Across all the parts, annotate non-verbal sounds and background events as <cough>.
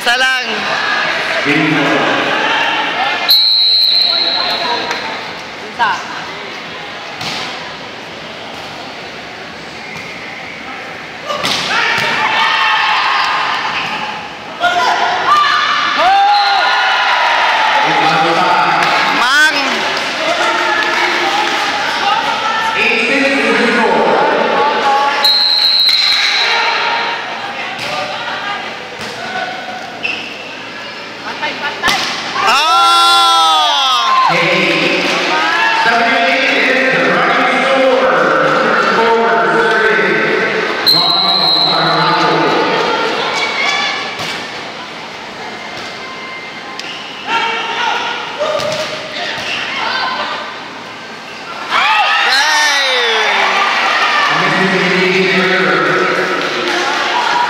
晒啦。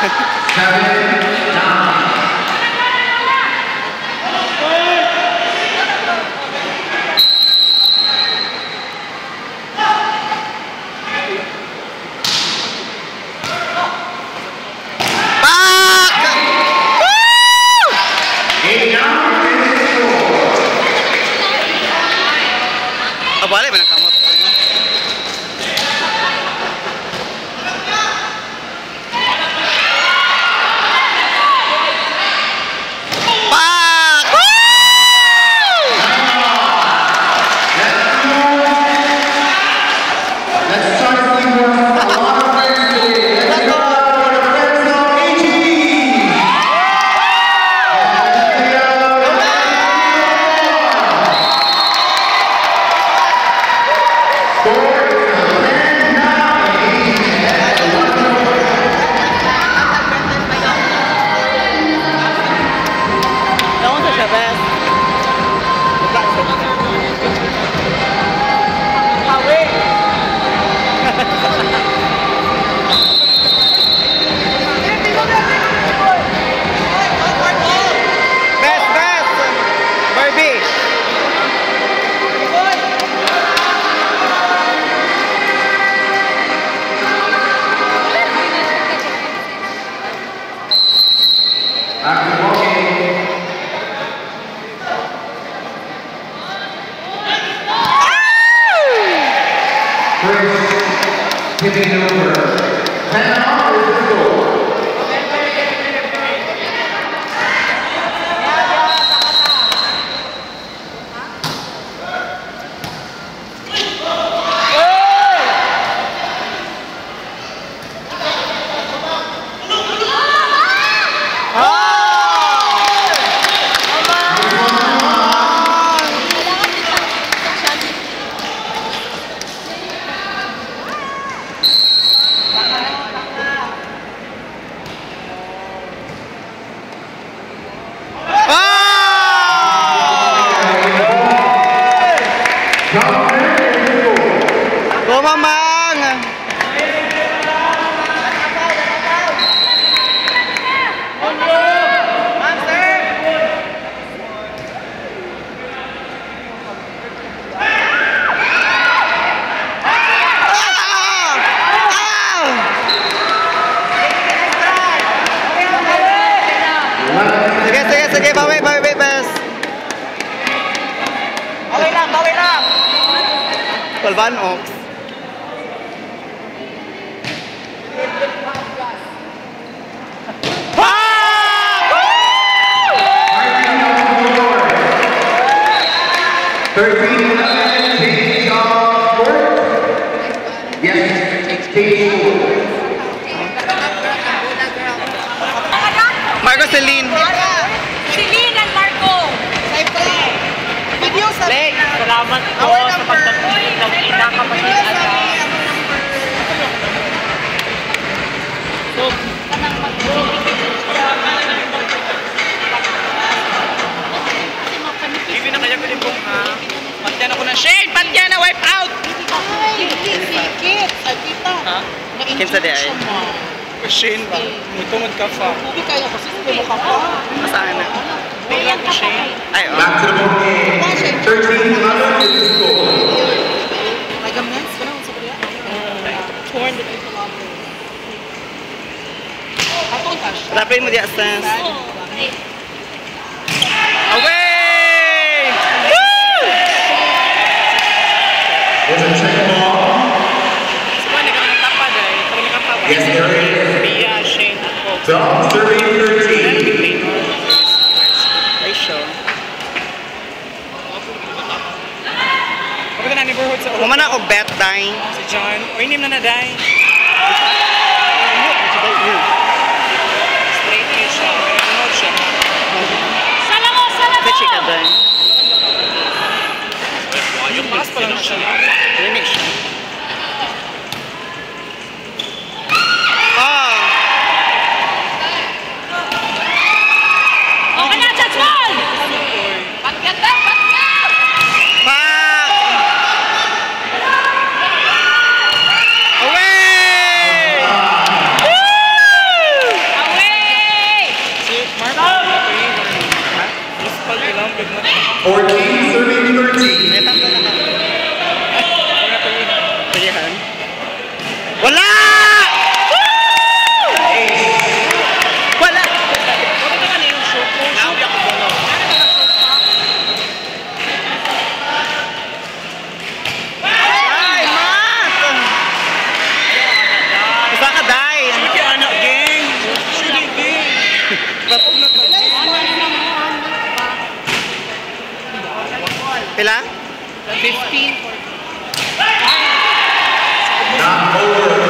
Sabe? giving over. 10 hours ago. Ox. Yes, Katie four. Marco Celine. Lynn and Marco. Video sa... Lek, salamat po sa nakakapatid at uh, so, kanang Hindi na kaya ko din pong ha. Ako ng shade! Pantiyan na wipe out! Ay, kikit! Ay, kita! Ha? Kinsa di ay? Shane ba? Mutumod ka pa. Hindi kaya ko sa tulo ka pa. Masaan na? Wala ko Shane. Ay, oh. Back to the 13, 11, 15, Burn the people off. Rapin mo di sense. Away! Woo! Yes, there is. Bia, Shane, and Hope. Dom, 13-13. Ratio. Kumana ako bet time giant, or in him a day. Or King 1313. Pila? 15. Not over.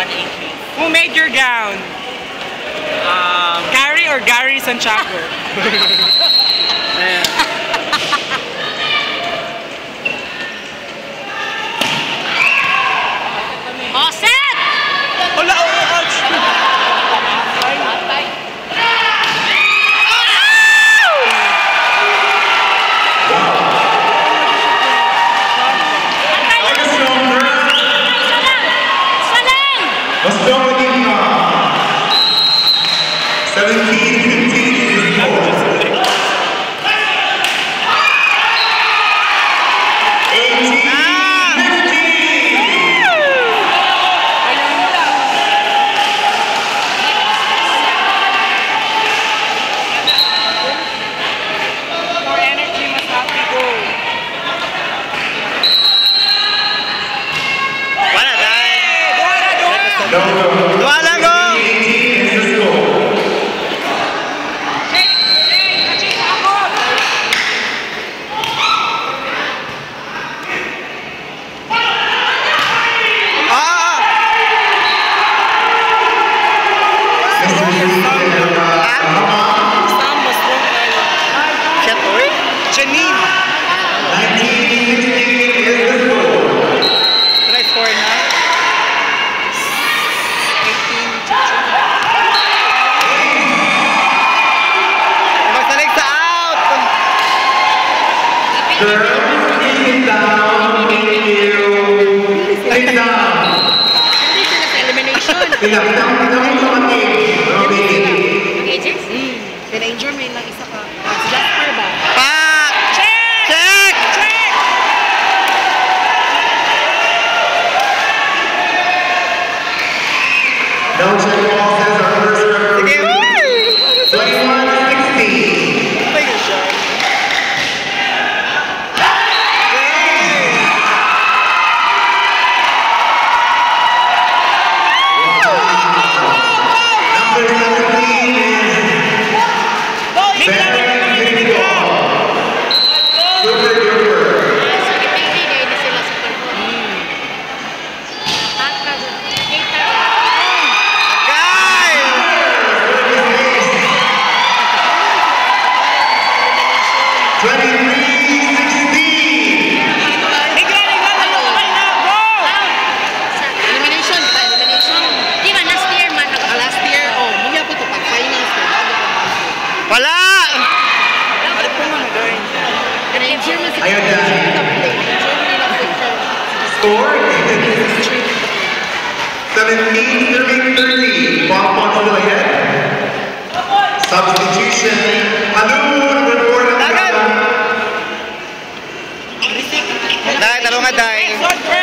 John H. Who made your gown? Um, Gary or Gary Santiago? <laughs> Eighteen. Mira, 17-33 Bob Montoya. Substitution. Alun Berkorna. Dai, dalawang dai.